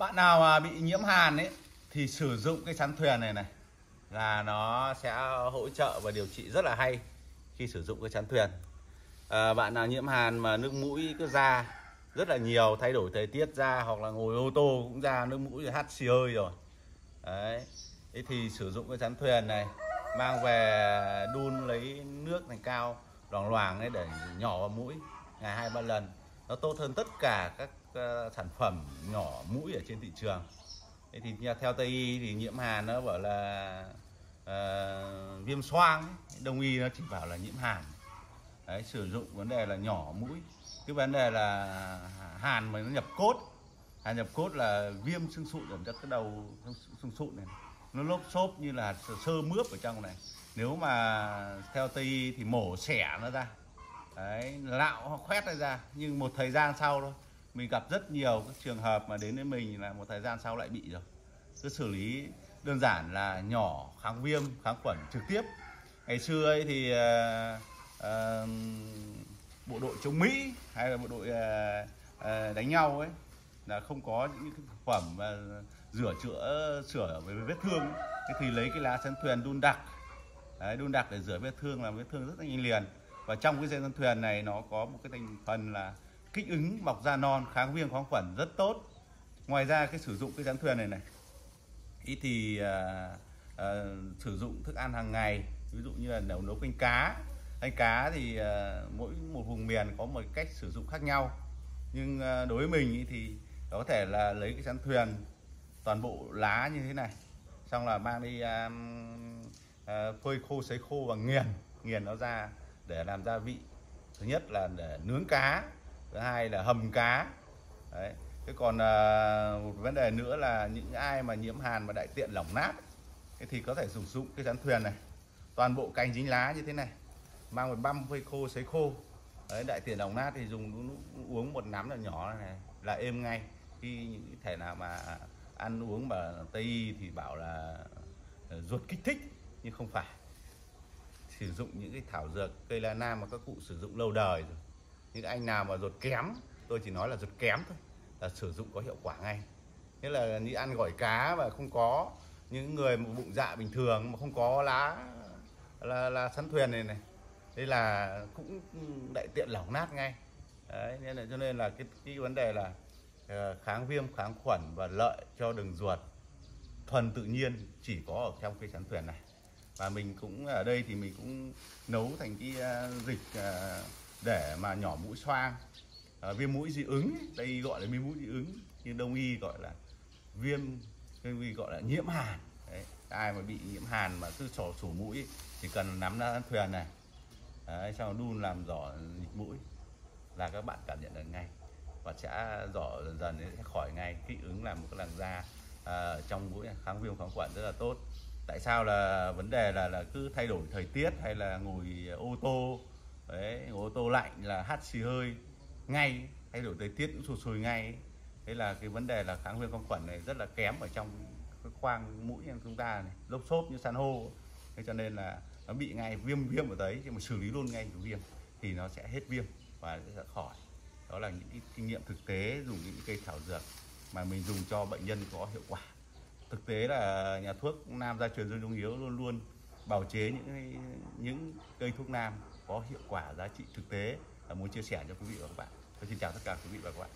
bạn nào mà bị nhiễm hàn ấy thì sử dụng cái chắn thuyền này này là nó sẽ hỗ trợ và điều trị rất là hay khi sử dụng cái chắn thuyền. À, bạn nào nhiễm hàn mà nước mũi cứ ra rất là nhiều thay đổi thời tiết ra hoặc là ngồi ô tô cũng ra nước mũi hắt xì hơi rồi. Đấy thế thì sử dụng cái chắn thuyền này mang về đun lấy nước này cao loảng loảng ấy để nhỏ vào mũi ngày hai ba lần nó tốt hơn tất cả các uh, sản phẩm nhỏ mũi ở trên thị trường. Thế thì theo tây y thì nhiễm hàn nó bảo là uh, viêm xoang đông y nó chỉ bảo là nhiễm hàn. Đấy sử dụng vấn đề là nhỏ mũi. Cái vấn đề là hàn mà nó nhập cốt. Hàn nhập cốt là viêm xương sụn ở các cái đầu xương sụn này. Nó lốp xốp như là sơ mướp ở trong này. Nếu mà theo tây y thì mổ xẻ nó ra đấy lạo hoặc khoét ra nhưng một thời gian sau thôi. Mình gặp rất nhiều các trường hợp mà đến với mình là một thời gian sau lại bị rồi. Cứ xử lý đơn giản là nhỏ kháng viêm kháng khuẩn trực tiếp. Ngày xưa ấy thì uh, uh, bộ đội chống mỹ hay là bộ đội uh, uh, đánh nhau ấy là không có những cái thực phẩm mà rửa chữa sửa về vết thương ấy. thì lấy cái lá chắn thuyền đun đặc Đấy, đun đặc để rửa vết thương làm vết thương rất là nhanh liền và trong cái dây chắn thuyền này nó có một cái thành phần là kích ứng mọc da non kháng viêm kháng khuẩn rất tốt. Ngoài ra cái sử dụng cái rắn thuyền này này ý thì uh, uh, sử dụng thức ăn hàng ngày ví dụ như là nấu nấu canh cá. Canh cá thì uh, mỗi một vùng miền có một cách sử dụng khác nhau. Nhưng uh, đối với mình ý thì có thể là lấy cái rắn thuyền toàn bộ lá như thế này xong là mang đi um, uh, phơi khô sấy khô và nghiền nghiền nó ra để làm gia vị. Thứ nhất là để nướng cá thứ hai là hầm cá. Đấy. Thế còn uh, một vấn đề nữa là những ai mà nhiễm hàn và đại tiện lỏng nát thì có thể dùng dụng cái chắn thuyền này. Toàn bộ cành dính lá như thế này mang một băm phơi khô sấy khô. Đấy đại tiện lỏng nát thì dùng uống một nắm là nhỏ này là êm ngay. Khi những thể nào mà ăn uống mà tây y thì bảo là à, ruột kích thích nhưng không phải sử dụng những cái thảo dược cây la nam mà các cụ sử dụng lâu đời rồi. Những anh nào mà ruột kém tôi chỉ nói là ruột kém thôi là sử dụng có hiệu quả ngay. Nghĩa là như ăn gỏi cá mà không có những người mà bụng dạ bình thường mà không có lá là là sắn thuyền này này đây là cũng đại tiện lỏng nát ngay. Đấy nên là cho nên là cái, cái vấn đề là ờ, kháng viêm kháng khuẩn và lợi cho đường ruột thuần tự nhiên chỉ có ở trong cây sắn thuyền này và mình cũng ở đây thì mình cũng nấu thành cái à, dịch à, để mà nhỏ mũi xoang. À, viêm mũi dị ứng đây gọi là viêm mũi dị ứng nhưng đông y gọi là viêm đông y gọi là nhiễm hàn. Đấy. ai mà bị nhiễm hàn mà cứ sổ sổ mũi thì cần nắm ra thuyền này. Đấy, xong đun làm giỏ dịch mũi là các bạn cảm nhận được ngay. Và sẽ giỏ dần dần sẽ khỏi ngay kích ứng làm một cái làn da à, trong mũi kháng viêm kháng khuẩn rất là tốt tại sao là vấn đề là là cứ thay đổi thời tiết hay là ngồi ô tô? Đấy, ngồi ô tô lạnh là hắt xì hơi ngay, thay đổi thời tiết cũng sụt sùi ngay. Thế là cái vấn đề là kháng nguyên kháng khuẩn này rất là kém ở trong cái khoang mũi của chúng ta này, lốp xốp như san hô. Thế cho nên là nó bị ngay, viêm viêm ở đấy, nhưng mà xử lý luôn ngay cái viêm thì nó sẽ hết viêm và sẽ khỏi. Đó là những cái kinh nghiệm thực tế, dùng những cây thảo dược mà mình dùng cho bệnh nhân có hiệu quả thực tế là nhà thuốc nam gia truyền dương trung hiếu luôn luôn bào chế những những cây thuốc nam có hiệu quả giá trị thực tế. Và muốn chia sẻ cho quý vị và các bạn. Tôi xin chào tất cả quý vị và các bạn.